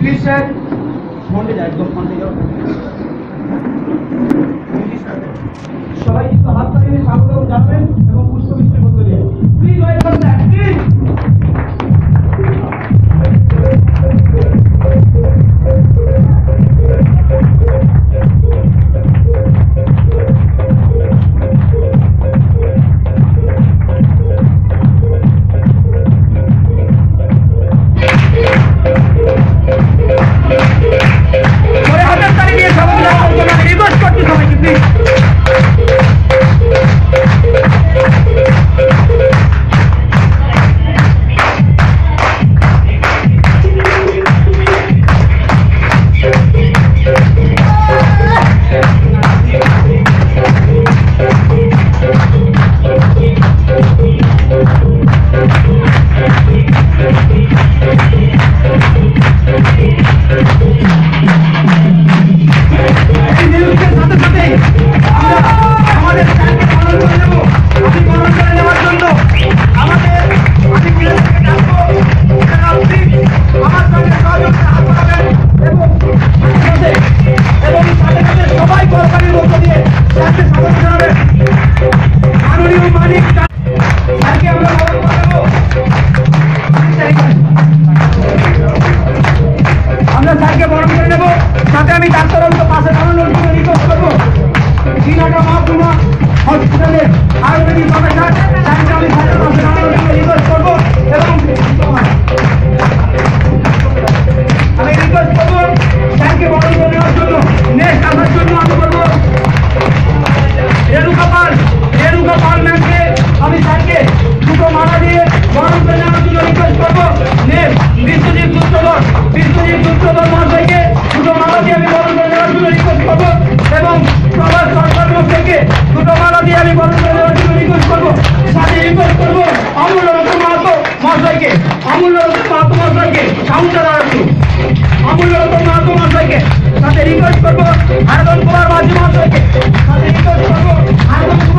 Please sir ফোনটা যা একদম ফোনটা যাও সবাই কিন্তু হাত তালিয়ে সামনে যাবেন। আমরা স্যারকে বরণ করে নেব। তাতে আমি ডাক্তার অন্ত পাশে দাঁড়ানোর জন্য রিকোয়েস্ট করব। দিনাটা মহকুমা হসপিটালে আয়ুর্বেদিক প্রফেসর স্যারকে আমি স্যারের পাশে দাঁড়ানোর জন্য রিকোয়েস্ট করব। এবং মা তোমাদেরকে কাউন্টার আসুন অমূল্যরত মা তোমাদেরকে সাথে রিকোয়েস্ট করব আয়োজন করার মাধ্যমে সাথে রিকোয়েস্ট করব আয়োজন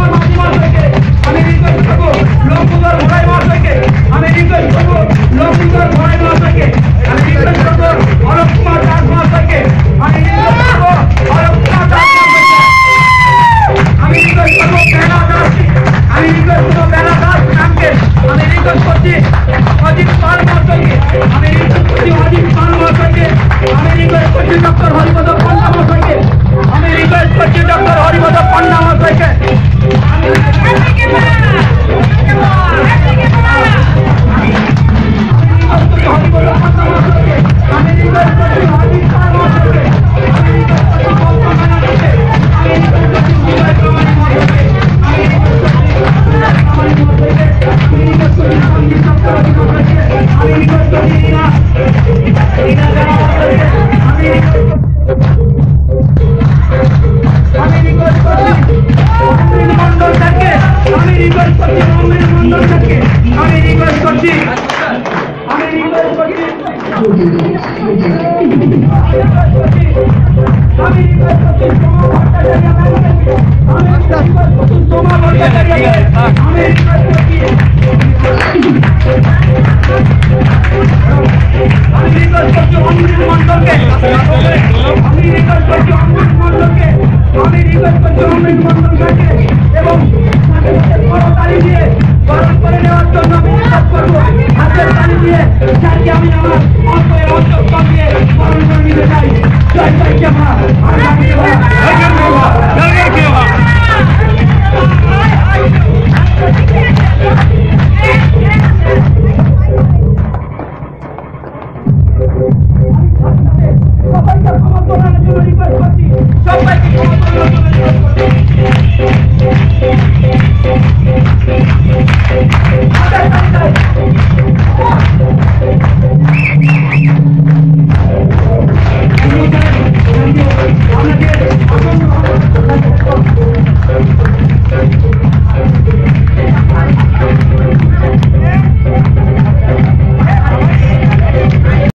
tomen